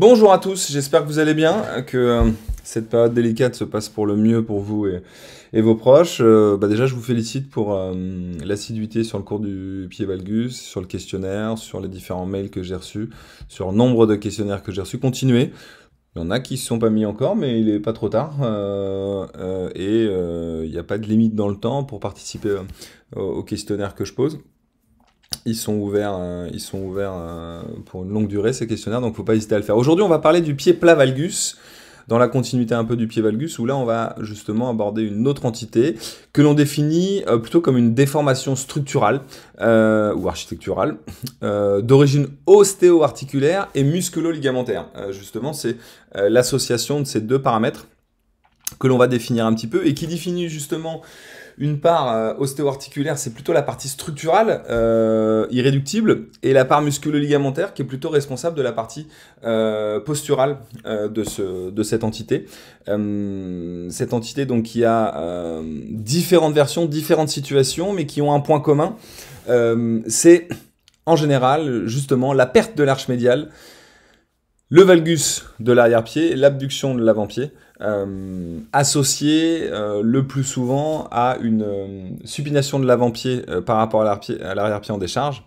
Bonjour à tous, j'espère que vous allez bien, que euh, cette période délicate se passe pour le mieux pour vous et, vos proches. Euh, bah déjà, je vous félicite pour euh, l'assiduité sur le cours du pied valgus, sur le questionnaire, sur les différents mails que j'ai reçus, sur le nombre de questionnaires que j'ai reçus. Continuez. Il y en a qui ne se sont pas mis encore, mais il n'est pas trop tard. et il n'y a pas de limite dans le temps pour participer au questionnaire que je pose ils sont ouverts, euh, ils sont ouverts euh, pour une longue durée ces questionnaires, donc faut pas hésiter à le faire. Aujourd'hui, on va parler du pied plat valgus, dans la continuité un peu du pied valgus, où là, on va justement aborder une autre entité que l'on définit euh, plutôt comme une déformation structurale ou architecturale d'origine ostéo-articulaire et musculo-ligamentaire. justement, c'est l'association de ces deux paramètres que l'on va définir un petit peu et qui définit justement une part euh, ostéo-articulaire, c'est plutôt la partie structurale, euh, irréductible, et la part musculo-ligamentaire qui est plutôt responsable de la partie euh, posturale de, ce, de cette entité. cette entité donc qui a différentes versions, différentes situations, mais qui ont un point commun. c'est en général justement la perte de l'arche médiale le valgus de l'arrière-pied, l'abduction de l'avant-pied, euh, associé euh, le plus souvent à une euh, supination de l'avant-pied par rapport à l'arrière-pied en décharge,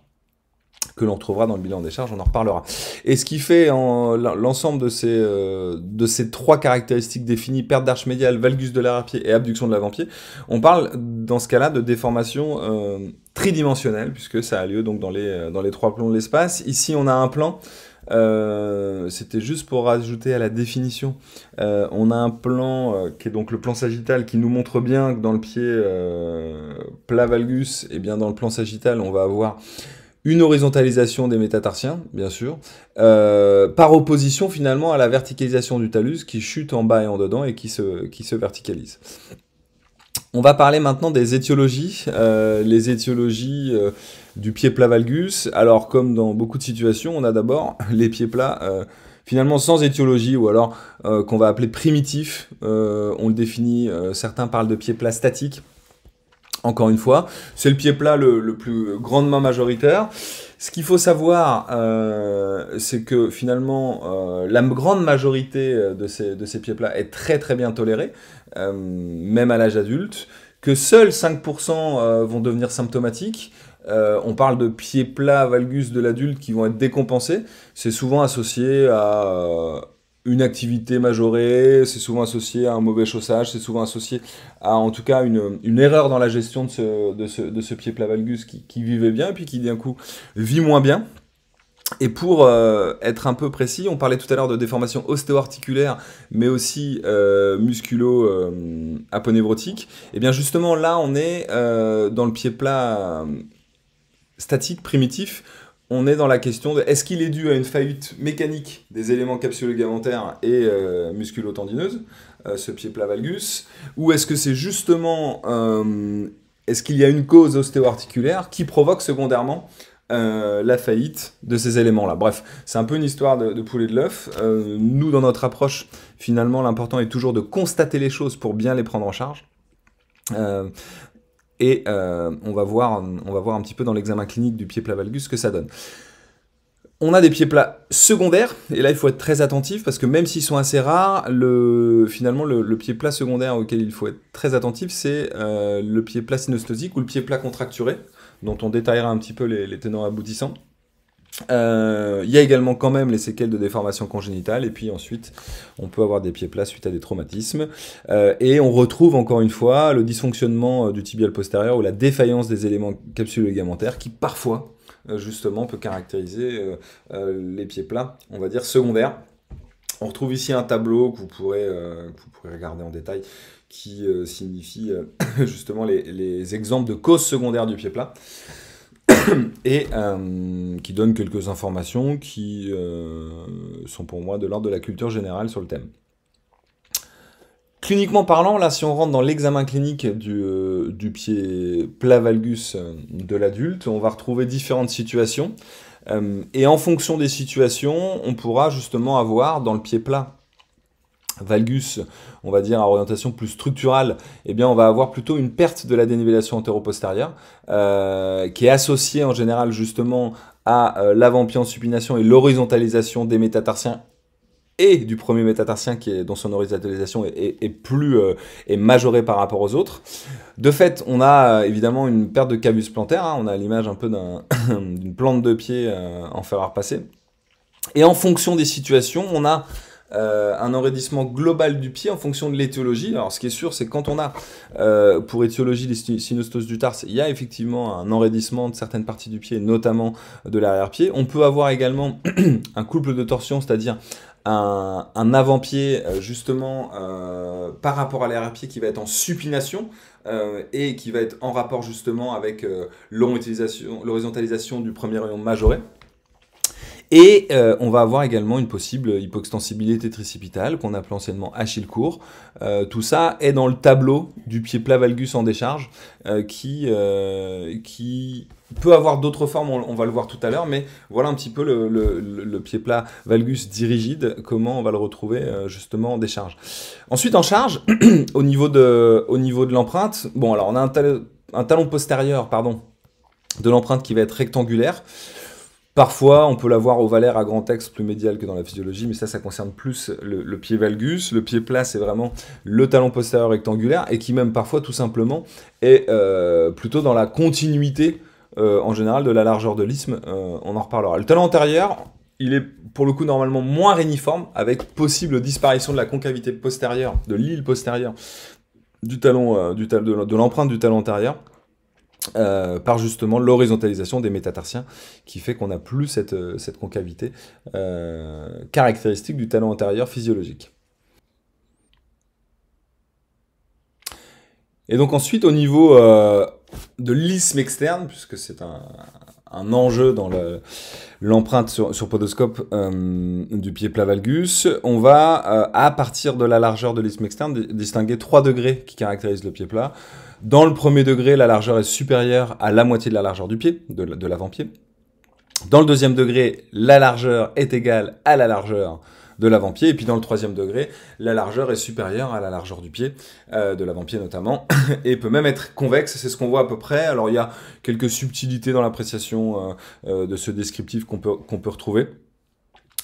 que l'on retrouvera dans le bilan en décharge, on en reparlera. Et ce qui fait l'ensemble de, ces, trois caractéristiques définies, perte d'arche médiale, valgus de l'arrière-pied et abduction de l'avant-pied, on parle dans ce cas-là de déformation tridimensionnelle, puisque ça a lieu donc dans les trois plans de l'espace. Ici, on a un plan euh, c'était juste pour rajouter à la définition. Euh, on a un plan euh, qui est donc le plan sagittal qui nous montre bien que dans le pied plat valgus, et bien dans le plan sagittal, on va avoir une horizontalisation des métatarsiens, bien sûr, par opposition finalement à la verticalisation du talus qui chute en bas et en dedans et qui se, qui se verticalise. On va parler maintenant des étiologies. les étiologies du pied plat valgus. Alors, comme dans beaucoup de situations, on a d'abord les pieds plats euh, finalement sans étiologie ou alors euh, qu'on va appeler primitif. Euh, on le définit, certains parlent de pied plat statique. Encore une fois, c'est le pied plat le, plus grandement majoritaire. Ce qu'il faut savoir, c'est que finalement, la grande majorité de ces, de ces pieds plats est très très bien tolérée, même à l'âge adulte, que seuls 5% vont devenir symptomatiques, euh, on parle de pieds plats valgus de l'adulte qui vont être décompensés. C'est souvent associé à euh, une activité majorée, c'est souvent associé à un mauvais chaussage, c'est souvent associé à en tout cas une, erreur dans la gestion de ce, pied plat valgus qui, vivait bien et puis qui d'un coup vit moins bien. Et pour euh, être un peu précis, on parlait tout à l'heure de déformation ostéo-articulaire, mais aussi musculo-aponevrotique. et eh bien justement là, on est dans le pied plat statique, primitif, on est dans la question de est-ce qu'il est dû à une faillite mécanique des éléments capsulo-ligamentaires et euh, musculo-tendineuses, euh, ce pied plat valgus, ou est-ce que c'est justement euh, est-ce qu'il y a une cause ostéo-articulaire qui provoque secondairement la faillite de ces éléments-là? Bref, c'est un peu une histoire de poulet de l'œuf. nous, dans notre approche, finalement, l'important est toujours de constater les choses pour bien les prendre en charge. Et euh, on, va voir, un petit peu dans l'examen clinique du pied plat valgus ce que ça donne. On a des pieds plats secondaires, et là il faut être très attentif parce que même s'ils sont assez rares, le, finalement le, pied plat secondaire auquel il faut être très attentif, c'est euh, le pied plat synostosique ou le pied plat contracturé, dont on détaillera un petit peu les, les tenants aboutissants. Euh, il y a également quand même les séquelles de déformation congénitale et puis ensuite on peut avoir des pieds plats suite à des traumatismes. Euh, et on retrouve encore une fois le dysfonctionnement euh, du tibial postérieur ou la défaillance des éléments capsulo-ligamentaires qui parfois justement peut caractériser les pieds plats on va dire secondaires. On retrouve ici un tableau que vous pourrez, vous pourrez regarder en détail qui signifie justement les exemples de causes secondaires du pied plat et euh, qui donne quelques informations qui euh, sont pour moi de l'ordre de la culture générale sur le thème. Cliniquement parlant, là, si on rentre dans l'examen clinique du, euh, du, pied valgus de l'adulte, on va retrouver différentes situations. et en fonction des situations, on pourra justement avoir dans le pied plat valgus, on va dire à orientation plus structurale, eh bien on va avoir plutôt une perte de la dénivellation antéro-postérieure, qui est associée en général justement à euh, l'avant-pied en supination et l'horizontalisation des métatarsiens et du premier métatarsien qui est, dont son horizontalisation est, plus euh, est majorée par rapport aux autres. De fait, on a euh, évidemment une perte de cavus plantaire, hein. on a l'image un peu d'une plante de pied euh, en fer à repasser. Et en fonction des situations, on a euh, un enraidissement global du pied en fonction de l'étiologie. Alors ce qui est sûr, c'est quand on a, euh, pour étiologie, les synostoses du tarse, il y a effectivement un enraidissement de certaines parties du pied, notamment de l'arrière-pied. On peut avoir également un couple de torsion, c'est-à-dire un, avant-pied euh, justement par rapport à l'arrière-pied qui va être en supination et qui va être en rapport justement avec l'horizontalisation du premier rayon majoré. Et euh, on va avoir également une possible hypoextensibilité tricipitale qu'on appelle anciennement Achille court. Euh, tout ça est dans le tableau du pied plat valgus en décharge euh, qui, qui peut avoir d'autres formes, on, va le voir tout à l'heure, mais voilà un petit peu le, pied plat valgus dirigide, comment on va le retrouver justement en décharge. Ensuite en charge, au niveau de, de l'empreinte, bon alors on a un, un talon postérieur pardon, de l'empreinte qui va être rectangulaire. Parfois, on peut l'avoir ovalaire à grand texte plus médial que dans la physiologie, mais ça, ça concerne plus le, pied valgus. Le pied plat, c'est vraiment le talon postérieur rectangulaire et qui même parfois, tout simplement, est euh, plutôt dans la continuité, euh, en général, de la largeur de l'isthme. Euh, on en reparlera. Le talon antérieur, il est pour le coup normalement moins réniforme, avec possible disparition de la concavité postérieure, de l'île postérieure du talon, de l'empreinte du talon antérieur. Euh, par justement l'horizontalisation des métatarsiens qui fait qu'on n'a plus cette, euh, concavité euh, caractéristique du talon antérieur physiologique. Et donc ensuite au niveau de l'isthme externe, puisque c'est un, enjeu dans l'empreinte sur, podoscope du pied plat valgus, on va à partir de la largeur de l'isthme externe distinguer trois degrés qui caractérisent le pied plat. Dans le premier degré, la largeur est supérieure à la moitié de la largeur du pied, de, l'avant-pied. Dans le deuxième degré, la largeur est égale à la largeur de l'avant-pied. Et puis dans le troisième degré, la largeur est supérieure à la largeur du pied, euh, de l'avant-pied notamment, et peut même être convexe, c'est ce qu'on voit à peu près. Alors il y a quelques subtilités dans l'appréciation euh, euh, de ce descriptif qu'on peut, retrouver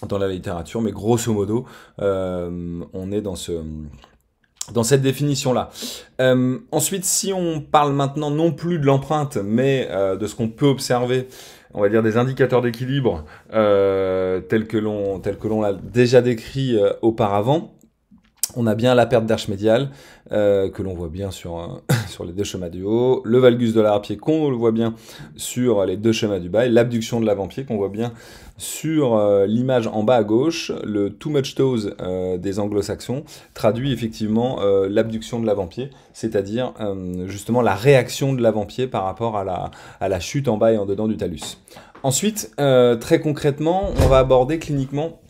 dans la littérature, mais grosso modo, on est dans ce cette définition-là. Ensuite, si on parle maintenant non plus de l'empreinte, mais de ce qu'on peut observer, on va dire des indicateurs d'équilibre euh, tels que l'on tel que l'on l'a déjà décrit euh, auparavant, on a bien la perte d'arche médiale, euh, que l'on voit bien sur, les deux schémas du haut, le valgus de l'arrière-pied qu'on voit bien sur les deux schémas du bas, et l'abduction de l'avant-pied qu'on voit bien sur euh, l'image en bas à gauche, le too much toes euh, des anglo-saxons traduit effectivement l'abduction de l'avant-pied, c'est-à-dire justement la réaction de l'avant-pied par rapport à la, à la chute en bas et en dedans du talus. Ensuite, très concrètement, on va aborder cliniquement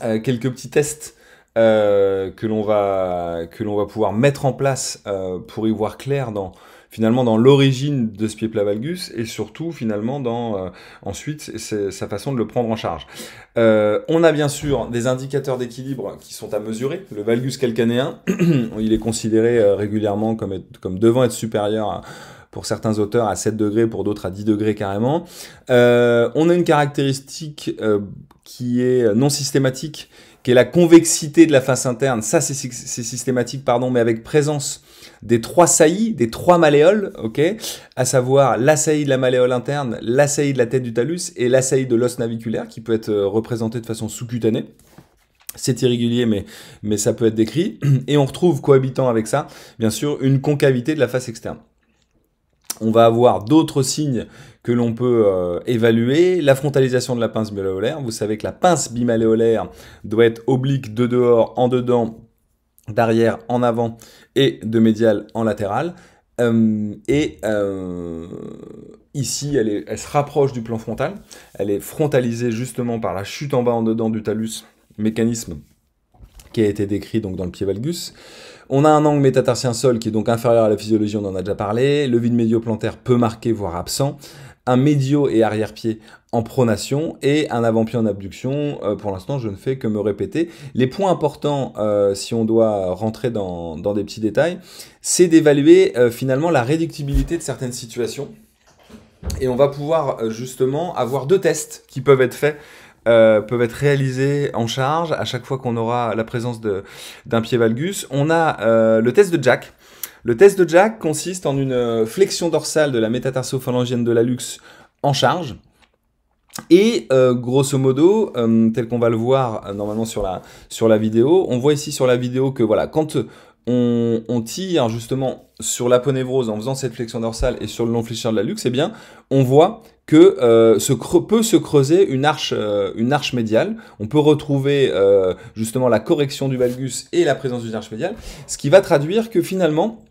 quelques petits tests euh, que l'on va que l'on va pouvoir mettre en place euh, pour y voir clair dans finalement dans l'origine de ce pied plat valgus et surtout finalement dans euh, ensuite sa façon de le prendre en charge. on a bien sûr des indicateurs d'équilibre qui sont à mesurer. Le valgus calcanéen, il est considéré régulièrement comme, comme devant être supérieur à pour certains auteurs à 7 degrés, pour d'autres à 10 degrés carrément. Euh, on a une caractéristique euh, qui est non systématique, qui est la convexité de la face interne. Ça, c'est systématique, pardon, mais avec présence des trois saillies, des trois malléoles, ok, à savoir la saillie de la malléole interne, la saillie de la tête du talus et la saillie de l'os naviculaire, qui peut être euh, représentée de façon sous-cutanée. C'est irrégulier, mais, mais ça peut être décrit. Et on retrouve, cohabitant avec ça, bien sûr, une concavité de la face externe. On va avoir d'autres signes que l'on peut euh, évaluer. La frontalisation de la pince bimalléolaire. Vous savez que la pince bimalléolaire doit être oblique de dehors en dedans, d'arrière en avant et de médial en latéral. Euh, et euh, ici, elle, se rapproche du plan frontal. Elle est frontalisée justement par la chute en bas en dedans du talus, mécanisme qui a été décrit dans le pied valgus. On a un angle métatarsien sol qui est donc inférieur à la physiologie, on en a déjà parlé. Le vide médio-plantaire peu marqué, voire absent. Un médio et arrière-pied en pronation et un avant-pied en abduction. Euh, pour l'instant, je ne fais que me répéter. Les points importants, euh, si on doit rentrer dans, des petits détails, c'est d'évaluer euh, finalement la réductibilité de certaines situations. Et on va pouvoir justement avoir deux tests qui peuvent être faits peuvent être réalisés en charge à chaque fois qu'on aura la présence d'un pied valgus. On a le test de Jack. Le test de Jack consiste en une flexion dorsale de la métatarso-phalangienne de l'allux en charge. Et euh, grosso modo, euh, tel qu'on va le voir euh, normalement sur la, sur la vidéo, on voit ici sur la vidéo que voilà, quand on, tire justement sur l'aponévrose en faisant cette flexion dorsale et sur le long fléchisseur de la luxe, eh bien, on voit que se peut se creuser une arche, une arche médiale. On peut retrouver justement la correction du valgus et la présence d'une arche médiale, ce qui va traduire que finalement,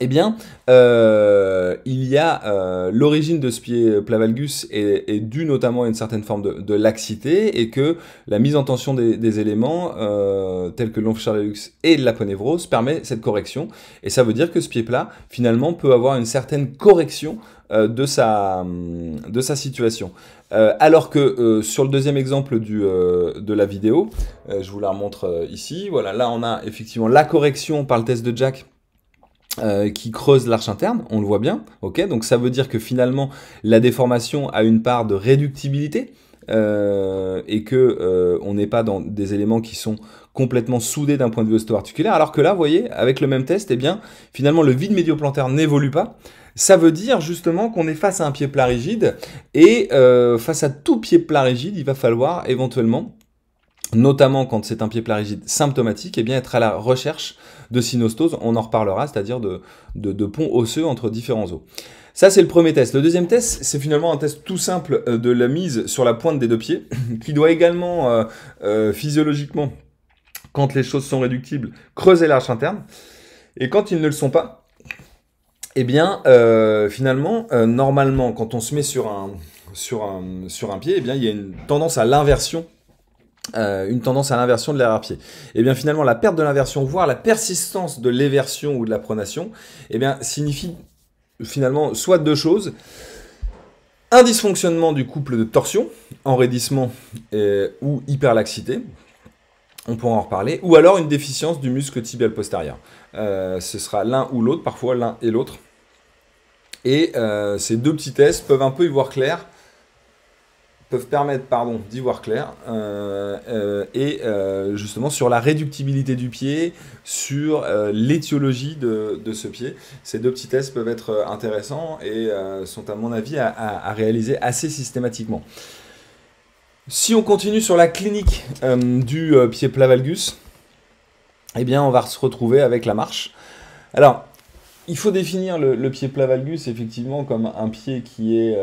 eh bien, euh, il y a euh, l'origine de ce pied plavalgus est, est, due notamment à une certaine forme de, laxité et que la mise en tension des, éléments euh, tels que l'omphalalux et l'aponévrose permet cette correction. Et ça veut dire que ce pied plat, finalement, peut avoir une certaine correction de, sa, de sa situation. alors que sur le deuxième exemple de la vidéo, je vous la remontre ici, voilà, là on a effectivement la correction par le test de Jack euh, qui creuse l'arche interne, on le voit bien, ok Donc ça veut dire que finalement la déformation a une part de réductibilité euh, et que euh, on n'est pas dans des éléments qui sont complètement soudés d'un point de vue osteoarticulaire, alors que là, vous voyez, avec le même test, eh bien finalement le vide médioplantaire n'évolue pas. Ça veut dire justement qu'on est face à un pied plat rigide et face à tout pied plat rigide, il va falloir éventuellement notamment quand c'est un pied plat rigide symptomatique, et eh bien être à la recherche de synostose, on en reparlera, c'est-à-dire de, ponts osseux entre différents os. Ça, c'est le premier test. Le deuxième test, c'est finalement un test tout simple euh, de la mise sur la pointe des deux pieds, qui doit également, euh, euh, physiologiquement, quand les choses sont réductibles, creuser l'arche interne. Et quand ils ne le sont pas, eh bien, finalement, normalement, quand on se met sur un, sur un, sur un pied, eh bien, il y a une tendance à l'inversion euh, une tendance à l'inversion de l'arrière-pied. Et eh bien finalement, la perte de l'inversion, voire la persistance de l'éversion ou de la pronation, eh bien signifie finalement soit deux choses. Un dysfonctionnement du couple de torsion, enraidissement ou hyperlaxité, on pourra en reparler, ou alors une déficience du muscle tibial postérieur. Ce sera l'un ou l'autre, parfois l'un et l'autre. Et euh, ces deux petits tests peuvent un peu y voir clair peuvent permettre pardon, d'y voir clair, euh, euh, et justement sur la réductibilité du pied, sur l'étiologie de, ce pied. Ces deux petits tests peuvent être intéressants et sont à mon avis à, réaliser assez systématiquement. Si on continue sur la clinique du pied plat valgus, eh bien on va se retrouver avec la marche. Alors, il faut définir le, pied plat valgus effectivement comme un pied qui est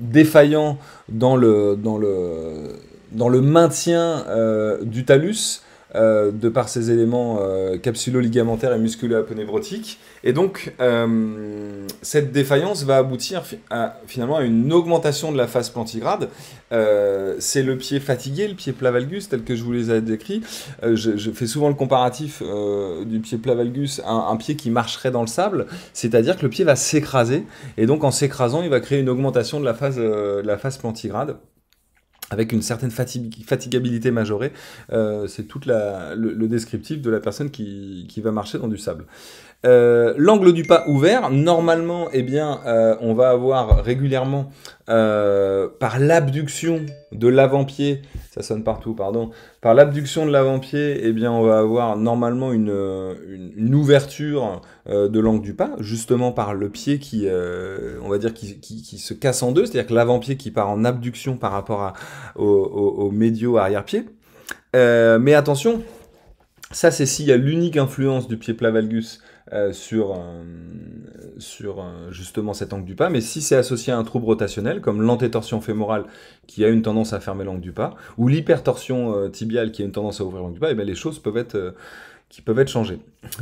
défaillant dans le, dans le, dans le maintien euh, du talus, euh, de par ses éléments euh, capsulo-ligamentaires et musculo-aponébrotiques. Et donc, euh, cette défaillance va aboutir à, finalement à une augmentation de la face plantigrade. c'est le pied fatigué, le pied plavalgus, tel que je vous les ai décrits. Je, fais souvent le comparatif du pied plavalgus à un, pied qui marcherait dans le sable, c'est-à-dire que le pied va s'écraser, et donc en s'écrasant, il va créer une augmentation de la phase, de la plantigrade avec une certaine fatigabilité majorée. Euh, c'est tout le, descriptif de la personne qui, va marcher dans du sable. Euh, l'angle du pas ouvert, normalement, eh bien, euh, on va avoir régulièrement, par l'abduction de l'avant-pied, ça sonne partout, pardon, par l'abduction de l'avant-pied, eh bien, on va avoir normalement une, une, ouverture de l'angle du pas, justement par le pied qui, on va dire, qui, qui, se casse en deux, c'est-à-dire que l'avant-pied qui part en abduction par rapport à, au, au, au médio arrière-pied. mais attention, ça c'est s'il y a l'unique influence du pied plat valgus euh, sur, sur justement cet angle du pas. Mais si c'est associé à un trouble rotationnel, comme l'antétorsion fémorale qui a une tendance à fermer l'angle du pas, ou l'hypertorsion euh, tibiale qui a une tendance à ouvrir l'angle du pas, et eh bien les choses peuvent être euh, qui peuvent être changées.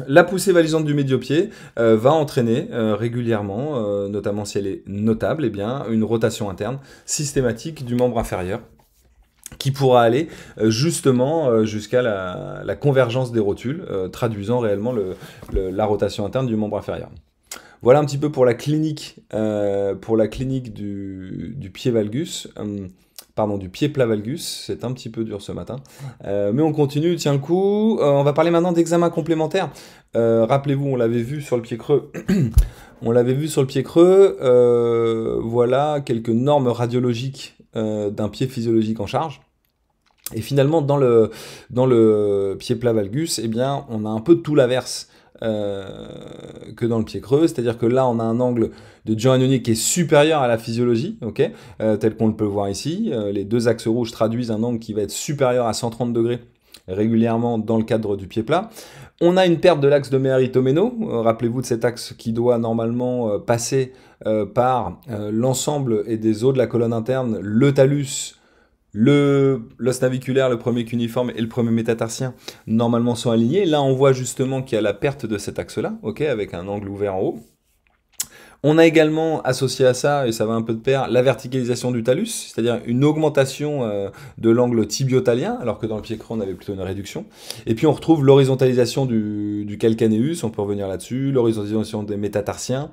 La poussée valisante du médio-pied va entraîner régulièrement, notamment si elle est notable, eh bien, une rotation interne systématique du membre inférieur qui pourra aller euh, justement euh, jusqu'à la, convergence des rotules, euh, traduisant réellement la rotation interne du membre inférieur. Voilà un petit peu pour la clinique, du, pied valgus, du pied plat valgus. C'est un petit peu dur ce matin, mais on continue. Tiens le coup. on va parler maintenant d'examen complémentaire. Rappelez-vous, on l'avait vu sur le pied creux. on l'avait vu sur le pied creux. voilà quelques normes radiologiques d'un pied physiologique en charge. Et finalement, dans le, pied plat valgus, eh bien, on a un peu tout l'inverse. Euh, que dans le pied creux, c'est-à-dire que là on a un angle de John qui est supérieur à la physiologie, ok, euh, tel qu'on le peut voir ici. Euh, les deux axes rouges traduisent un angle qui va être supérieur à 130 degrés régulièrement dans le cadre du pied plat. On a une perte de l'axe de Mearitomeno. Rappelez-vous de cet axe qui doit normalement passer par l'ensemble et des os de la colonne interne, le talus, le l'os naviculaire, le premier cuniforme et le premier métatarsien, normalement sont alignés. Là, on voit justement qu'il y a la perte de cet axe-là, ok, avec un angle ouvert en haut. On a également associé à ça, et ça va un peu de pair, la verticalisation du talus, c'est-à-dire une augmentation euh, de l'angle tibiotalien, alors que dans le pied creux, on avait plutôt une réduction. Et puis on retrouve l'horizontalisation du, calcaneus, on peut revenir là-dessus, l'horizontalisation des métatarsiens,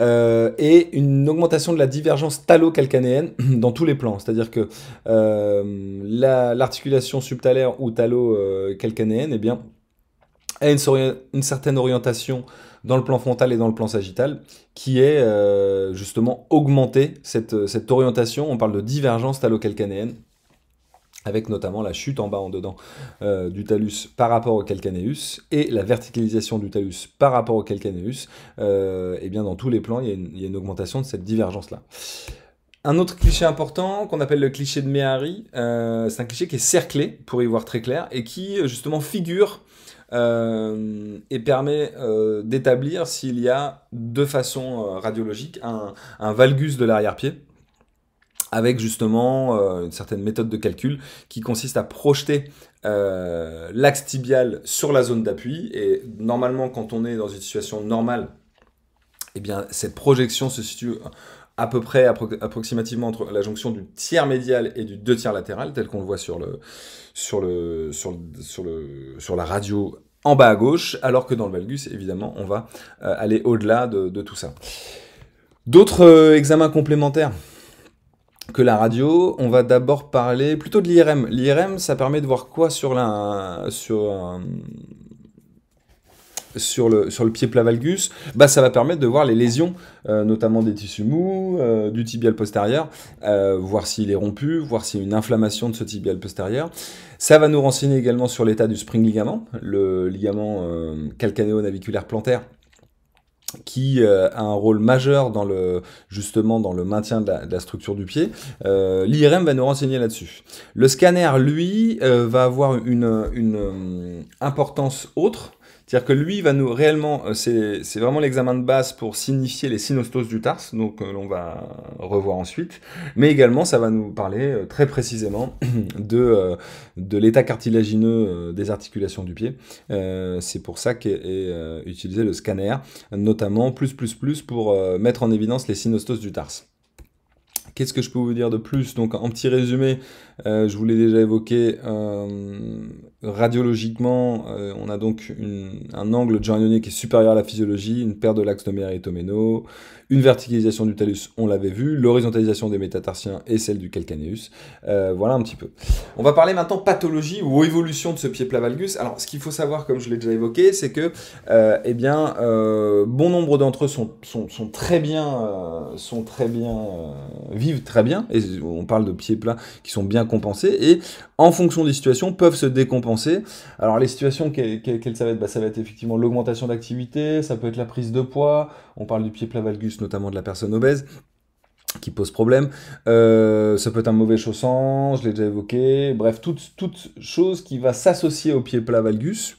euh, et une augmentation de la divergence talo-calcanéenne dans tous les plans. C'est-à-dire que euh, l'articulation subtalaire ou talo-calcanéenne, eh bien, a une, certaine orientation dans le plan frontal et dans le plan sagittal, qui est euh, justement augmentée, cette, cette orientation, on parle de divergence talo-calcanéenne, avec notamment la chute en bas en dedans euh, du talus par rapport au calcaneus et la verticalisation du talus par rapport au calcaneus, euh, et bien dans tous les plans, il y, a une, augmentation de cette divergence-là. Un autre cliché important qu'on appelle le cliché de Méhari, euh, c'est un cliché qui est cerclé, pour y voir très clair, et qui justement figure euh, et permet euh, d'établir s'il y a de façon euh, radiologique un, un valgus de l'arrière-pied, avec justement une certaine méthode de calcul qui consiste à projeter l'axe tibial sur la zone d'appui. Et normalement, quand on est dans une situation normale, eh bien, cette projection se situe à peu près approximativement entre la jonction du tiers médial et du deux tiers latéral, tel qu'on le voit sur, le, sur, le, sur, le, sur, le, sur la radio en bas à gauche, alors que dans le valgus, évidemment, on va euh, aller au-delà de, tout ça. D'autres examens complémentaires que la radio, on va d'abord parler plutôt de l'IRM. L'IRM, ça permet de voir quoi sur la sur sur le, sur le pied plat valgus, bah, ça va permettre de voir les lésions, euh, notamment des tissus mous, euh, du tibial postérieur, euh, voir s'il est rompu, voir s'il y a une inflammation de ce tibial postérieur. Ça va nous renseigner également sur l'état du spring ligament, le ligament calcanéo-naviculaire plantaire, qui a un rôle majeur dans le justement dans le maintien de la, structure du pied. L'IRM va nous renseigner là-dessus. Le scanner, lui, va avoir une, une importance autre. C'est-à-dire que lui va nous réellement, euh, c'est vraiment l'examen de base pour signifier les synostoses du tarse, donc euh, l'on va revoir ensuite. Mais également, ça va nous parler euh, très précisément de, de l'état cartilagineux des articulations du pied. c'est pour ça qu'est utilisé le scanner, notamment plus plus plus pour mettre en évidence les synostoses du tarse. Qu'est-ce que je peux vous dire de plus? Donc en petit résumé, je vous l'ai déjà évoqué, radiologiquement, euh, on a donc un angle joint qui est supérieur à la physiologie, une perte de l'axe de Tomeno, une verticalisation du talus, on l'avait vu, l'horizontalisation des métatarsiens et celle du calcaneus. Euh, voilà un petit peu. On va parler maintenant pathologie ou évolution de ce pied plat valgus. Alors, ce qu'il faut savoir, comme je l'ai déjà évoqué, c'est que, euh, eh bien, bon nombre d'entre eux sont, sont, sont, très bien, sont très bien, vivent très bien. Et on parle de pieds plats qui sont bien compensés et, en fonction des situations, peuvent se décompenser. Alors, les situations, quelles, ça va être Ça va être effectivement l'augmentation d'activité, ça peut être la prise de poids. On parle du pied plat valgus notamment de la personne obèse qui pose problème. Euh, ça peut être un mauvais chaussant, je l'ai déjà évoqué. Bref, toute, toute chose qui va s'associer au pied plat valgus,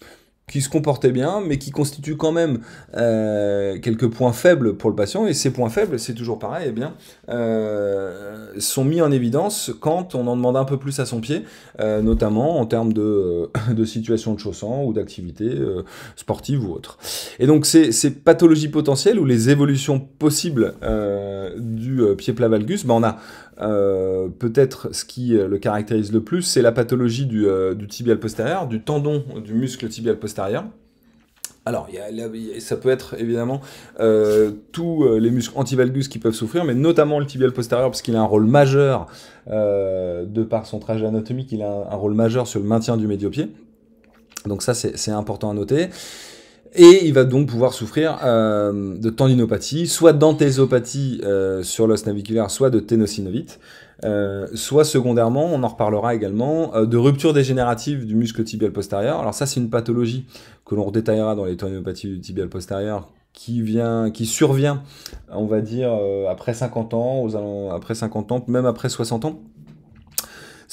qui se comportait bien, mais qui constitue quand même euh, quelques points faibles pour le patient. Et ces points faibles, c'est toujours pareil, eh bien, euh, sont mis en évidence quand on en demande un peu plus à son pied, euh, notamment en termes de, de situation de chaussant ou d'activité sportive ou autre. Et donc ces, ces, pathologies potentielles ou les évolutions possibles du pied plat valgus, ben on a euh, peut-être ce qui le caractérise le plus, c'est la pathologie du, euh, du, tibial postérieur, du tendon du muscle tibial postérieur. Alors, ça peut être évidemment euh, tous les muscles antivalgus qui peuvent souffrir, mais notamment le tibial postérieur, parce qu'il a un rôle majeur, euh, de par son trajet anatomique, il a un, un rôle majeur sur le maintien du médiopied. Donc ça, c'est important à noter. Et il va donc pouvoir souffrir euh, de tendinopathie, soit d'anthésopathie euh, sur l'os naviculaire, soit de ténosynovite, euh, soit secondairement, on en reparlera également, de rupture dégénérative du muscle tibial postérieur. Alors ça, c'est une pathologie que l'on redétaillera dans les tendinopathies du tibial postérieur qui vient, qui survient, on va dire, après 50 ans, après 50 ans, même après 60 ans.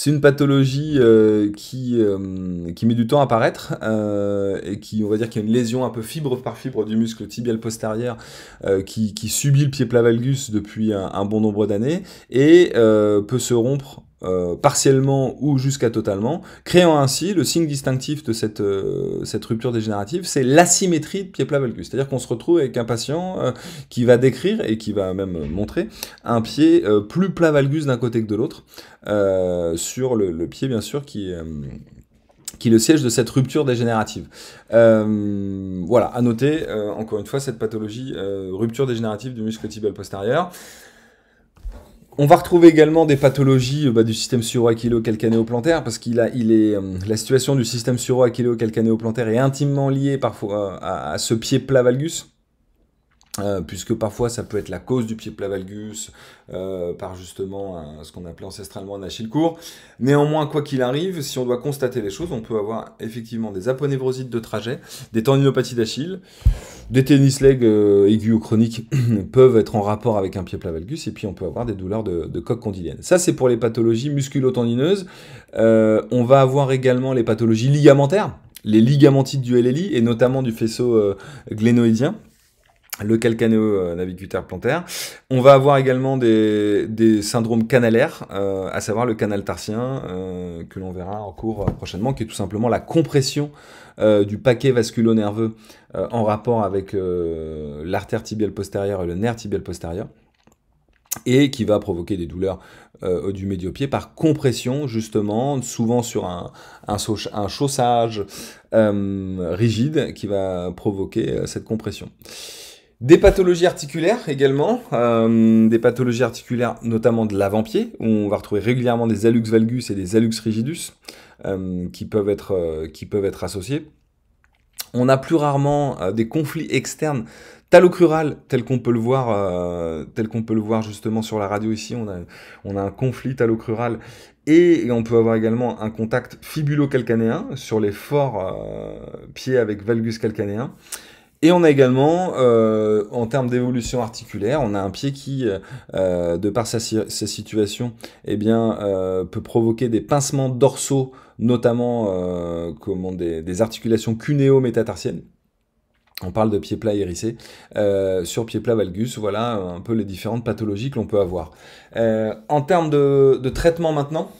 C'est une pathologie euh, qui, euh, qui met du temps à apparaître euh, et qui, on va dire, qu'il y a une lésion un peu fibre par fibre du muscle tibial postérieur qui, qui, subit le pied plavalgus depuis un, un bon nombre d'années et peut se rompre euh, partiellement ou jusqu'à totalement, créant ainsi le signe distinctif de cette, euh, cette rupture dégénérative, c'est l'asymétrie de pied plat valgus. C'est-à-dire qu'on se retrouve avec un patient euh, qui va décrire et qui va même montrer un pied plus plat valgus d'un côté que de l'autre, sur le, le, pied bien sûr qui qui est le siège de cette rupture dégénérative. voilà, à noter, encore une fois, cette pathologie, rupture dégénérative du muscle tibial postérieur. On va retrouver également des pathologies euh, bah, du système suro-achillo-calcanéo-plantaire parce qu'il a, il est, euh, la situation du système suro-achillo-calcanéo-plantaire est intimement liée parfois à, à ce pied plat valgus. Euh, puisque parfois ça peut être la cause du pied plat valgus euh, par justement ce qu'on appelait ancestralement un Achille court. Néanmoins, quoi qu'il arrive, si on doit constater les choses, on peut avoir effectivement des aponévrosites de trajet, des tendinopathies d'Achille, des tennis legs euh, ou chroniques peuvent être en rapport avec un pied plat valgus, et puis on peut avoir des douleurs de, coque condylienne. Ça, c'est pour les pathologies musculo-tendineuses. on va avoir également les pathologies ligamentaires, les ligamentites du LLI, et notamment du faisceau glénoïdien le calcanéo-naviculaire plantaire. On va avoir également des, syndromes canalaires, euh, à savoir le canal tarsien, euh, que l'on verra en cours prochainement, qui est tout simplement la compression euh, du paquet vasculo-nerveux euh, en rapport avec euh, l'artère tibiale postérieure et le nerf tibial postérieur et qui va provoquer des douleurs euh, du médio-pied par compression, justement, souvent sur un, chaussage euh, rigide qui va provoquer euh, cette compression. Des pathologies articulaires également, euh, des pathologies articulaires notamment de l'avant-pied, où on va retrouver régulièrement des hallux valgus et des hallux rigidus euh, qui, peuvent être, euh, qui peuvent être associés. On a plus rarement des conflits externes talocrural tel qu'on peut le voir euh, tel qu'on peut le voir justement sur la radio ici on a on a un conflit talocrural et, et on peut avoir également un contact fibulo-calcanéen sur les forts pieds avec valgus calcanéen et on a également, euh, en termes d'évolution articulaire, on a un pied qui, euh, de par sa, situation, eh bien, euh, peut provoquer des pincements dorsaux, notamment euh, comment, des, articulations cunéo-métatarsiennes. On parle de pied plat hérissé. Euh, sur pied plat valgus, voilà un peu les différentes pathologies que l'on peut avoir. Euh, en termes de, de traitement maintenant,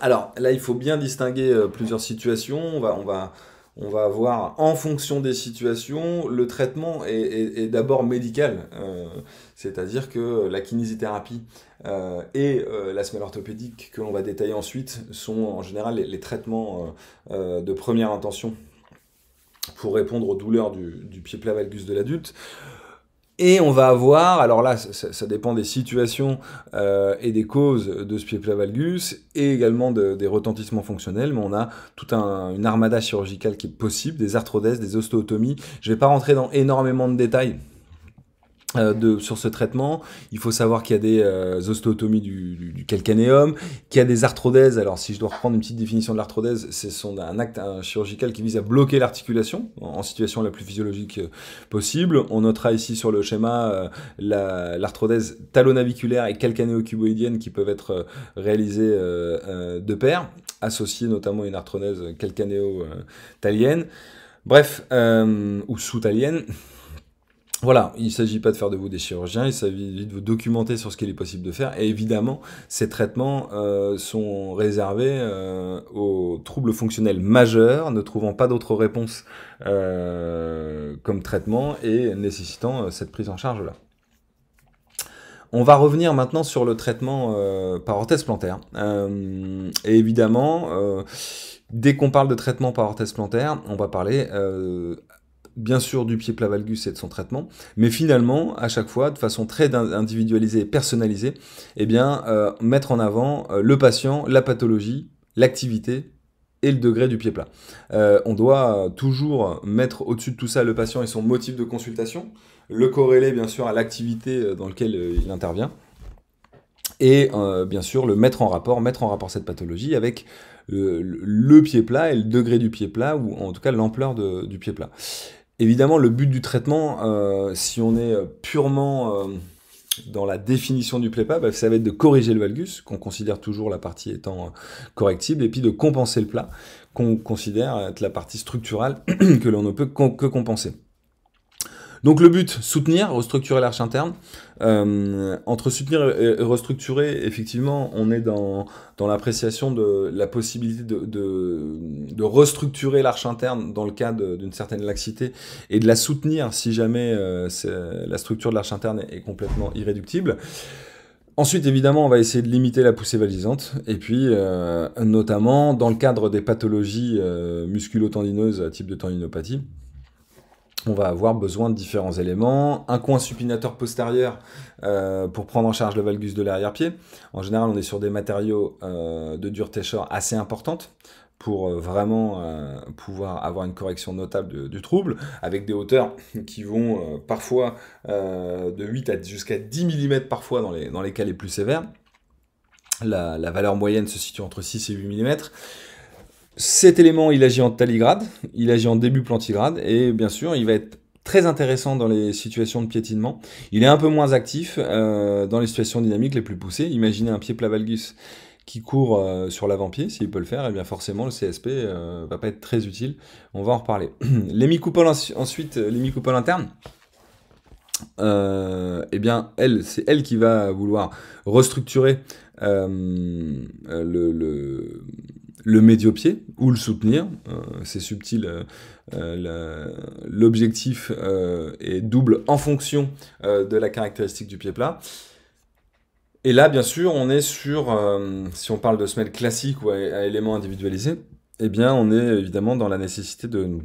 alors là, il faut bien distinguer plusieurs situations. On va, on va, on va avoir en fonction des situations, le traitement est, d'abord médical, euh, c'est-à-dire que la kinésithérapie euh, et euh, la semelle orthopédique que l'on va détailler ensuite sont en général les, traitements de première intention pour répondre aux douleurs du, du pied plat valgus de l'adulte. Et on va avoir, alors là, ça, dépend des situations euh, et des causes de ce valgus et également de, des retentissements fonctionnels, mais on a toute un, une armada chirurgicale qui est possible, des arthrodèses, des ostéotomies. Je ne vais pas rentrer dans énormément de détails euh, sur ce traitement, il faut savoir qu'il y a des euh, ostéotomies du, du, du, calcanéum, qu'il y a des arthrodèses. Alors, si je dois reprendre une petite définition de l'arthrodèse, c'est un acte chirurgical qui vise à bloquer l'articulation en, situation la plus physiologique euh, possible. On notera ici sur le schéma euh, l'arthrodèse la, talonaviculaire et calcanéo-cuboïdienne qui peuvent être euh, réalisées de pair, associées notamment à une arthrodèse calcanéo-talienne. Bref, ou sous-talienne. Voilà, il ne s'agit pas de faire de vous des chirurgiens, il s'agit de vous documenter sur ce qu'il est possible de faire. Et évidemment, ces traitements euh, sont réservés euh, aux troubles fonctionnels majeurs, ne trouvant pas d'autres réponses euh, comme traitement et nécessitant cette prise en charge-là. On va revenir maintenant sur le traitement par orthèse plantaire. Et évidemment, dès qu'on parle de traitement par orthèse plantaire, on va parler bien sûr du pied plat valgus et de son traitement, mais finalement, à chaque fois, de façon très individualisée et personnalisée, eh bien, euh, mettre en avant euh, le patient, la pathologie, l'activité et le degré du pied plat. on doit toujours mettre au-dessus de tout ça le patient et son motif de consultation, le corréler bien sûr à l'activité dans laquelle il intervient, et bien sûr le mettre en rapport, mettre en rapport cette pathologie avec le, pied plat et le degré du pied plat, ou en tout cas l'ampleur du pied plat. Évidemment, le but du traitement, euh, si on est purement euh, dans la définition du plat, bah, ça va être de corriger le valgus, qu'on considère toujours la partie étant euh, correctible, et puis de compenser le plat, qu'on considère être la partie structurale que l'on ne peut que compenser. Donc le but, soutenir, restructurer l'arche interne. Euh, entre soutenir et restructurer, effectivement, on est dans, l'appréciation de la possibilité de, restructurer l'arche interne dans le cas d'une certaine laxité et de la soutenir si jamais euh, la structure de l'arche interne est, complètement irréductible. Ensuite, évidemment, on va essayer de limiter la poussée valgisante, et puis, euh, notamment, dans le cadre des pathologies musculo-tendineuses type de tendinopathie, on va avoir besoin de différents éléments. Un coin supinateur postérieur euh, pour prendre en charge le valgus de l'arrière-pied. En général, on est sur des matériaux euh, de dureté short assez importante pour euh, vraiment pouvoir avoir une correction notable du trouble, avec des hauteurs qui vont parfois de 8 à jusqu'à 10 mm parfois dans les, les cas les plus sévères. La valeur moyenne se situe entre 6 et 8 mm. Cet élément, il agit en taligrade, il agit en début plantigrade, et bien sûr, il va être très intéressant dans les situations de piétinement. Il est un peu moins actif euh, dans les situations dynamiques les plus poussées. Imaginez un pied plat valgus qui court euh, sur l'avant-pied, s'il peut le faire, et eh bien forcément le CSP euh, va pas être très utile. On va en reparler. l'hémicoupoles ensuite, l'hémicoupoles interne. eh bien, elle, c'est elle qui va vouloir restructurer le le médio-pied ou le soutenir. Euh, c'est subtil. Euh, euh, l'objectif est double en fonction de la caractéristique du pied plat. Et là, bien sûr, on est sur, si on parle de semelle classique ou à, à éléments individualisés, eh bien, on est évidemment dans la nécessité de,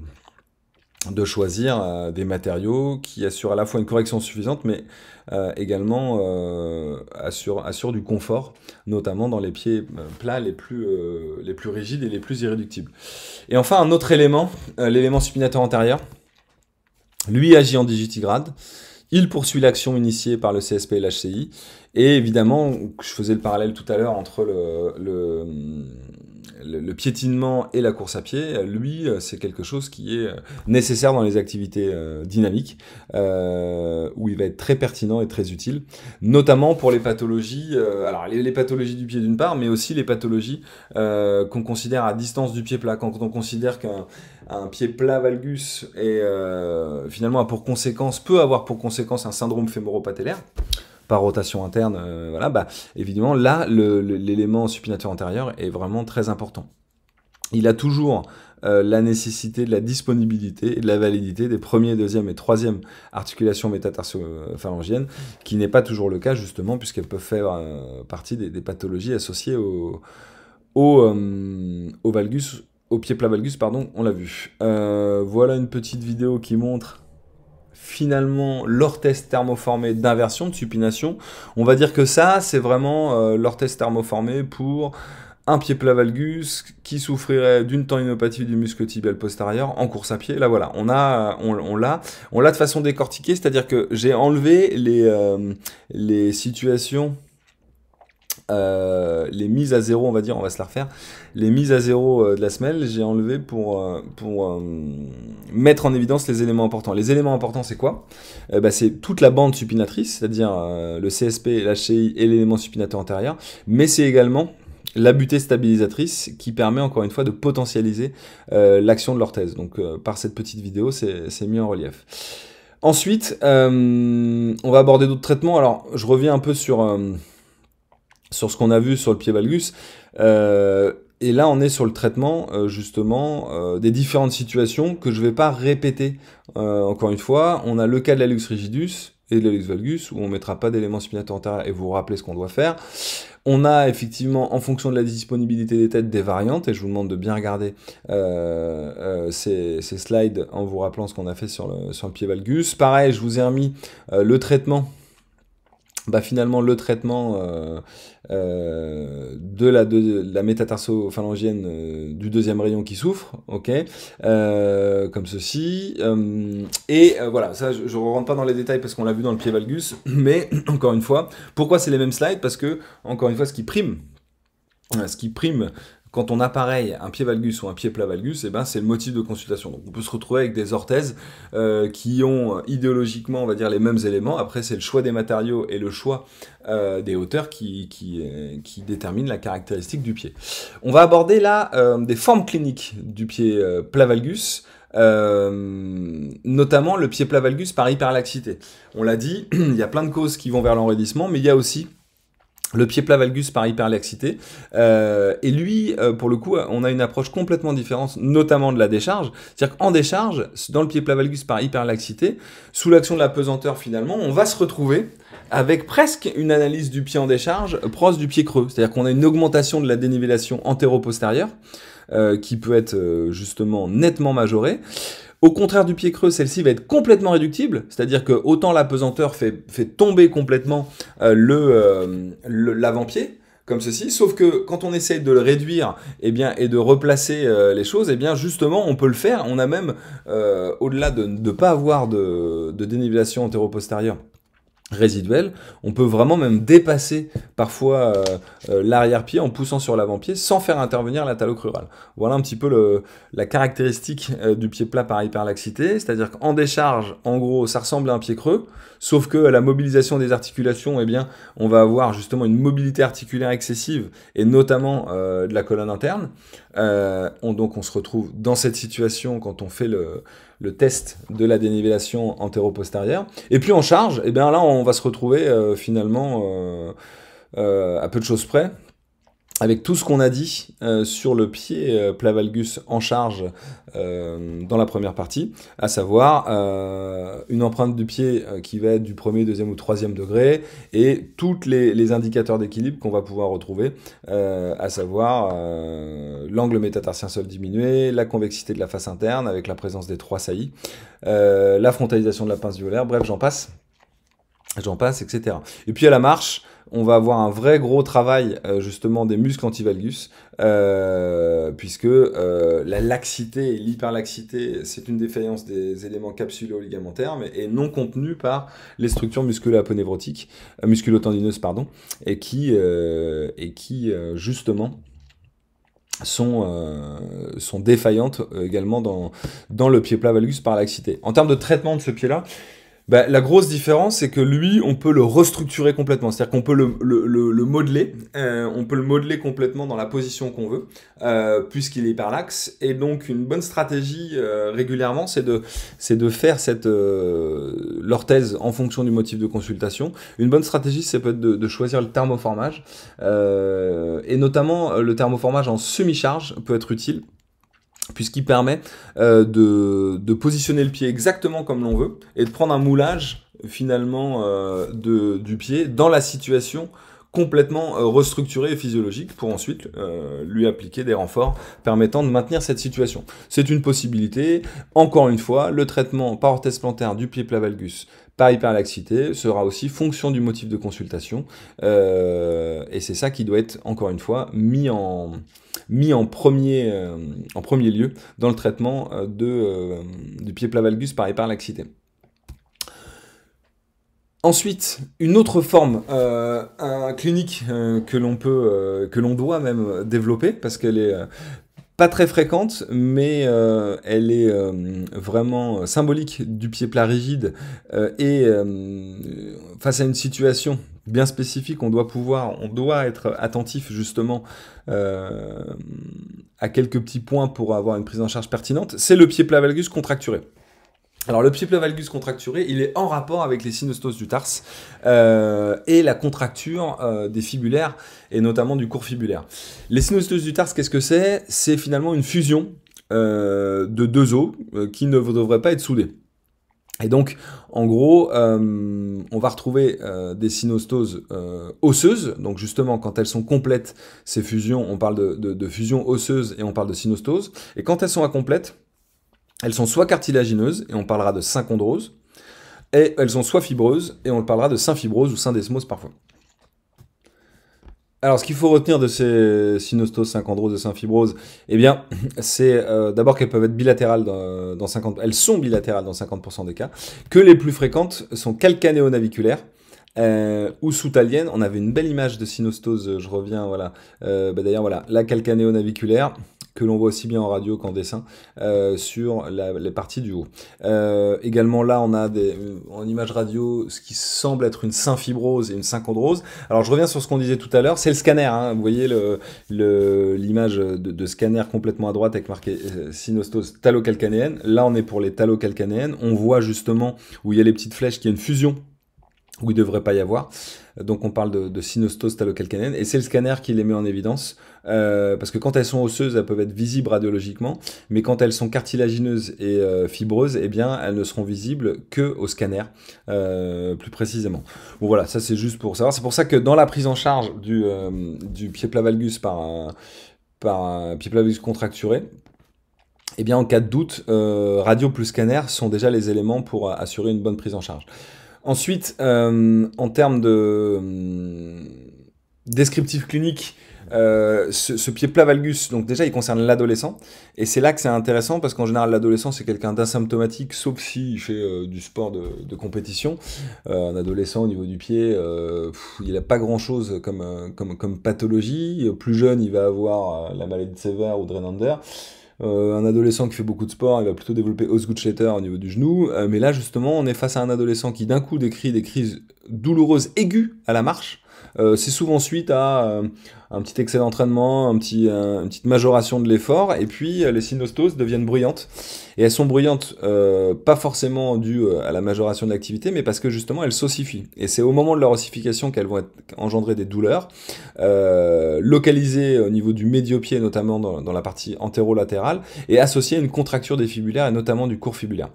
de choisir des matériaux qui assurent à la fois une correction suffisante, mais euh, également euh, assurent, du confort, notamment dans les pieds plats les plus, les plus rigides et les plus irréductibles. Et enfin, un autre élément, l'élément supinateur antérieur, lui agit en digitigrade. Il poursuit l'action initiée par le CSP et l'HCI. Et évidemment, je faisais le parallèle tout à l'heure entre le le, piétinement et la course à pied, lui, euh, c'est quelque chose qui est euh, nécessaire dans les activités euh, dynamiques, où il va être très pertinent et très utile, notamment pour les pathologies, alors les, pathologies du pied d'une part, mais aussi les pathologies qu'on considère à distance du pied plat, quand on considère qu'un pied plat valgus est finalement a pour conséquence, peut avoir pour conséquence un syndrome fémoro-patellaire par rotation interne, euh, voilà, bah, évidemment, là, l'élément supinateur antérieur est vraiment très important. Il a toujours euh, la nécessité de la disponibilité et de la validité des premiers, deuxième et troisième articulations métatarso-phalangiennes, qui n'est pas toujours le cas justement puisqu'elles peuvent faire euh, partie des, pathologies associées au, valgus, au pied plat valgus, pardon, on l'a vu. voilà une petite vidéo qui montre finalement l'orthèse thermoformée d'inversion, de supination. On va dire que ça, c'est vraiment euh, l'orthèse thermoformée pour un pied plat valgus qui souffrirait d'une tendinopathie du muscle tibial postérieur en course à pied. Là voilà, on a, on, l'a, on l'a de façon décortiquée, c'est-à-dire que j'ai enlevé les, euh, les situations euh, les mises à zéro, on va dire, on va se la refaire, les mises à zéro euh, de la semelle, j'ai enlevé pour, euh, mettre en évidence les éléments importants. Les éléments importants, c'est quoi? Bah, C'est toute la bande supinatrice, c'est-à-dire le CSP, l'HCI et l'élément supinateur antérieur, mais c'est également la butée stabilisatrice qui permet encore une fois de potentialiser l'action de l'orthèse. Donc par cette petite vidéo, c'est mis en relief. Ensuite, on va aborder d'autres traitements. Alors, je reviens un peu sur sur ce qu'on a vu sur le pied valgus. Euh, et là, on est sur le traitement, euh, justement, euh, des différentes situations que je ne vais pas répéter. encore une fois, on a le cas de la rigidus et de la valgus, où on ne mettra pas d'éléments spinatoires et vous rappelez ce qu'on doit faire. On a effectivement, en fonction de la disponibilité des têtes, des variantes, et je vous demande de bien regarder ces, slides en vous rappelant ce qu'on a fait sur le, sur le pied valgus. Pareil, je vous ai remis le traitement bah, finalement le traitement euh, euh, de, la, de, la métatarso-phalangienne euh, du deuxième rayon qui souffre, ok, comme ceci. et voilà, ça je ne rentre pas dans les détails parce qu'on l'a vu dans le pied valgus, mais encore une fois, pourquoi c'est les mêmes slides? Parce que, encore une fois, ce qui prime, ce qui prime quand on appareille un pied valgus ou un pied plat valgus, eh ben, c'est le motif de consultation. Donc on peut se retrouver avec des orthèses euh, qui ont euh, idéologiquement, on les mêmes éléments. Après, c'est le choix des matériaux et le choix euh, des hauteurs qui, qui, déterminent la caractéristique du pied. On va aborder là des formes cliniques du pied plat valgus. notamment le pied plat valgus par hyperlaxité. On l'a dit, il y a plein de causes qui vont vers l'enraidissement, mais il y a aussi le pied plat valgus par hyperlaxité. Euh, et lui, euh, pour le coup, on a une approche complètement différente, notamment de la décharge. C'est-à-dire qu'en décharge, dans le pied plat valgus par hyperlaxité, sous l'action de la pesanteur finalement, on va se retrouver avec presque une analyse du pied en décharge proche du pied creux. C'est-à-dire qu'on a une augmentation de la dénivellation antéro-postérieure, euh, qui peut être justement nettement majorée. Au contraire du pied creux, celle-ci va être complètement réductible, c'est-à-dire que autant la pesanteur fait, tomber complètement euh, euh, l'avant-pied, comme ceci, sauf que quand on essaie de le réduire eh bien, et de replacer euh, les choses, eh bien justement on peut le faire, on a même, au-delà de ne pas avoir de, de dénivellation antéro-postérieure, résiduel, on peut vraiment même dépasser parfois euh, euh, l'arrière-pied en poussant sur l'avant-pied sans faire intervenir la talocrurale. Voilà un petit peu la caractéristique euh, du pied plat par hyperlaxité, c'est-à-dire qu'en décharge, en gros, ça ressemble à un pied creux, sauf que la mobilisation des articulations, eh bien, on va avoir justement une mobilité articulaire excessive et notamment de la colonne interne. On, donc on se retrouve dans cette situation quand on fait le, le test de la dénivellation antéro-postérieure. Et puis en charge, eh bien là, on va se retrouver euh, finalement euh, euh, à peu de choses près, avec tout ce qu'on a dit euh, sur le pied euh, plavalgus en charge euh, dans la première partie, à savoir une empreinte du pied qui va être du premier, deuxième ou troisième degré, et tous les, indicateurs d'équilibre qu'on va pouvoir retrouver, à savoir l'angle métatarsien sol diminué, la convexité de la face interne avec la présence des trois saillies, la frontalisation de la pince violaire, bref, j'en passe j'en passe, etc. Et puis à la marche, on va avoir un vrai gros travail euh, justement des muscles antivalgus, euh, puisque euh, la laxité et l'hyperlaxité, c'est une défaillance des éléments capsulo-ligamentaires, mais est non contenue par les structures musculo-aponevrotiques, musculo-tendineuses, pardon, et qui, justement sont, sont défaillantes également dans, dans le pied plat valgus par laxité. En termes de traitement de ce pied-là, bah, la grosse différence, c'est que lui, on peut le restructurer complètement. C'est-à-dire qu'on peut le, le, le, modeler, euh, on peut le modeler complètement dans la position qu'on veut, euh, puisqu'il est hyperlaxe. Et donc, une bonne stratégie euh, régulièrement, c'est de, de faire cette euh, l'orthèse en fonction du motif de consultation. Une bonne stratégie, c'est peut être de, de, choisir le thermoformage, euh, et notamment le thermoformage en semi-charge peut être utile puisqu'il permet euh, de, positionner le pied exactement comme l'on veut et de prendre un moulage finalement euh, de, du pied dans la situation complètement euh, restructurée et physiologique pour ensuite lui appliquer des renforts permettant de maintenir cette situation. C'est une possibilité. Encore une fois, le traitement par orthèse plantaire du pied plat valgus par hyperlaxité sera aussi fonction du motif de consultation et c'est ça qui doit être encore une fois mis en mis en premier, euh, en premier lieu dans le traitement euh, de, euh, du pied plat valgus par hyperlaxité. Ensuite, une autre forme clinique que l'on peut, que l'on doit même développer parce qu'elle est pas très fréquente, mais elle est vraiment symbolique du pied plat rigide et face à une situation bien spécifique, on doit pouvoir, on doit être attentif justement euh, à quelques petits points pour avoir une prise en charge pertinente. C'est le pied plat valgus contracturé. Alors le pied plat valgus contracturé, il est en rapport avec les synostoses du tarse euh, et la contracture euh, des fibulaires et notamment du cours fibulaire. Les synostoses du tarse, qu'est-ce que c'est? C'est finalement une fusion de deux os qui ne devraient pas être soudés. Et donc, en gros, euh, on va retrouver euh, des synostoses euh, osseuses. Donc, justement, quand elles sont complètes, ces fusions, on parle de, de, fusion osseuse et on parle de synostose. Et quand elles sont incomplètes, elles sont soit cartilagineuses, et on parlera de synchondrose, Et elles sont soit fibreuses, et on parlera de symphibrose ou syndesmose parfois. Alors, ce qu'il faut retenir de ces synostoses, syncandroses et symphibroses, eh bien, c'est euh, d'abord qu'elles peuvent être bilatérales dans, 50, elles sont bilatérales dans 50% des cas, que les plus fréquentes sont calcanéonaviculaires, euh, ou soutalienne. On avait une belle image de synostose, je reviens, voilà. Euh, bah d'ailleurs, voilà, la calcanéonaviculaire, que l'on voit aussi bien en radio qu'en dessin, euh, sur les parties du haut. Euh, également là, on a en image radio ce qui semble être une synfibrose et une synchondrose. Alors je reviens sur ce qu'on disait tout à l'heure, c'est le scanner. Hein. Vous voyez l'image de, scanner complètement à droite avec marqué euh, synostose talocalcanéenne. Là, on est pour les talocalcanéennes. On voit justement où il y a les petites flèches, qu'il y a une fusion où il ne devrait pas y avoir. Donc on parle de, de synostose talocalcanéenne et c'est le scanner qui les met en évidence. Euh, parce que quand elles sont osseuses, elles peuvent être visibles radiologiquement, mais quand elles sont cartilagineuses et euh, fibreuses, eh bien, elles ne seront visibles que au scanner, euh, plus précisément. Bon voilà, ça c'est juste pour savoir. C'est pour ça que dans la prise en charge du, du pied plat valgus par un, pied plat valgus contracturé, eh bien, en cas de doute, radio plus scanner sont déjà les éléments pour assurer une bonne prise en charge. Ensuite, en termes de descriptif clinique, euh, ce, pied plat valgus, donc déjà, il concerne l'adolescent. Et c'est là que c'est intéressant parce qu'en général, l'adolescent, c'est quelqu'un d'asymptomatique, sauf s'il fait euh, du sport de, compétition. Euh, un adolescent, au niveau du pied, il n'a pas grand-chose comme, comme, pathologie. Plus jeune, il va avoir la maladie sévère ou Drenander. un adolescent qui fait beaucoup de sport, il va plutôt développer Osgood-Schlatter au niveau du genou. mais là, justement, on est face à un adolescent qui d'un coup décrit des crises douloureuses aiguës à la marche. C'est souvent suite à un petit excès d'entraînement, un petit, une petite majoration de l'effort, et puis euh, les synostoses deviennent bruyantes. Et elles sont bruyantes euh, pas forcément dues euh, à la majoration de l'activité, mais parce que justement elles s'ossifient. Et c'est au moment de leur ossification qu'elles vont engendrer des douleurs, euh, localisées au niveau du médio-pied, notamment dans, dans la partie antérolatérale, et associées à une contracture des fibulaires, et notamment du court fibulaire.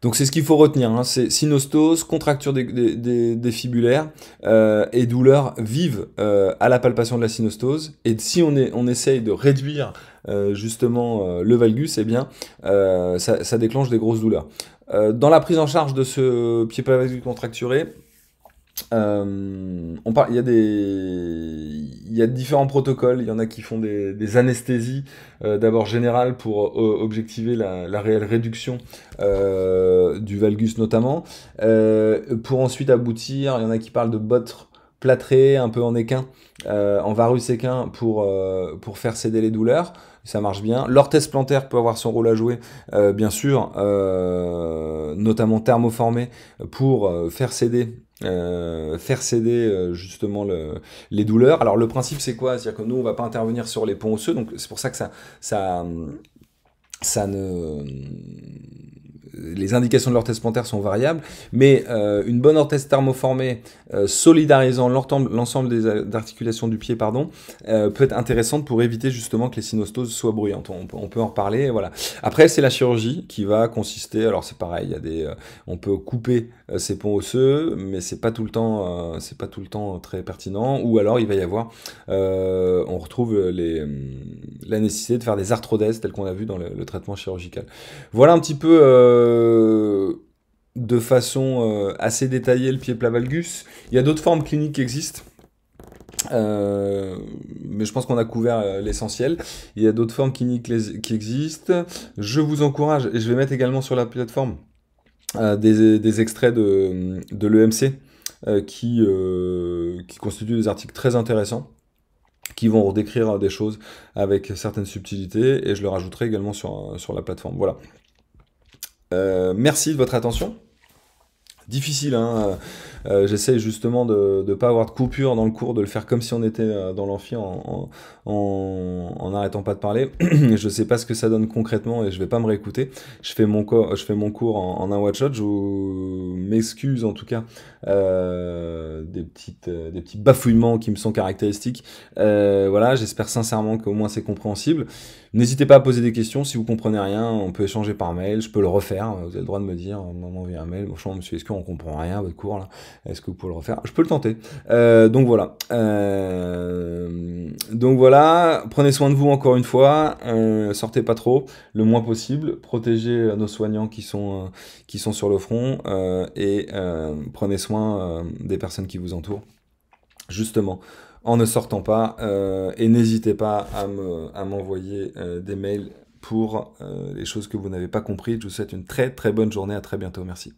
Donc c'est ce qu'il faut retenir, hein. c'est synostose, contracture des, fibulaires euh, et douleurs vives euh, à la palpation de la synostose. Et si on, est, essaye de réduire euh, justement le valgus, eh bien ça, ça, déclenche des grosses douleurs. dans la prise en charge de ce pied valgus contracturé, euh, on parle, il y a des, il y a différents protocoles. Il y en a qui font des, anesthésies euh, d'abord générales pour euh, objectiver la, réelle réduction du valgus notamment, pour ensuite aboutir. Il y en a qui parlent de bottes plâtrées, un peu en équin, en varus équin pour pour faire céder les douleurs ça marche bien. L'orthèse plantaire peut avoir son rôle à jouer, bien sûr, notamment thermoformé, pour faire céder euh, faire céder euh, justement le, les douleurs. Alors le principe c'est quoi? C'est-à-dire que nous on va pas intervenir sur les ponts osseux, donc c'est pour ça que ça, ça, ça ne les indications de l'orthèse plantaire sont variables, mais euh, une bonne orthèse thermoformée solidarisant l'ensemble des articulations du pied, pardon, peut être intéressante pour éviter justement que les synostoses soient bruyantes. On, on peut en reparler, voilà. Après, c'est la chirurgie qui va consister, alors c'est pareil, il y a des, on peut couper ces ponts osseux, mais c'est pas tout le temps, c'est pas tout le temps très pertinent. Ou alors il va y avoir, on retrouve la nécessité de faire des arthrodèses telles qu'on a vu dans le, traitement chirurgical. Voilà un petit peu euh, de façon euh, assez détaillée le pied plat valgus. Il y a d'autres formes cliniques qui existent. Euh, mais je pense qu'on a couvert l'essentiel. Il y a d'autres formes cliniques qui existent. Je vous encourage, et je vais mettre également sur la plateforme des, extraits de, de l'EMC qui, qui constituent des articles très intéressants qui vont redécrire des choses avec certaines subtilités et je le rajouterai également sur, la plateforme. Voilà. Euh, merci de votre attention. Difficile, hein euh, J'essaie justement de ne pas avoir de coupure dans le cours, de le faire comme si on était euh, dans l'amphi en, n'arrêtant pas de parler. je sais pas ce que ça donne concrètement et je vais pas me réécouter. Je fais mon, je fais mon cours en, un one-shot. Je m'excuse en tout cas euh, des petits bafouillements qui me sont caractéristiques. voilà, j'espère sincèrement qu'au moins c'est compréhensible. N'hésitez pas à poser des questions. Si vous comprenez rien, on peut échanger par mail. Je peux le refaire. Vous avez le droit de me dire, m'envoyer un mail. Bonjour, monsieur, est-ce qu'on on comprend rien à votre cours là? Est-ce que vous pouvez le refaire? Je peux le tenter. Euh, donc voilà. Euh, donc voilà. Prenez soin de vous encore une fois. Euh, sortez pas trop, le moins possible. Protégez nos soignants qui sont qui sont sur le front et prenez soin des personnes qui vous entourent. Justement, en ne sortant pas et n'hésitez pas à m'envoyer des mails pour les choses que vous n'avez pas compris. Je vous souhaite une très très bonne journée. À très bientôt. Merci.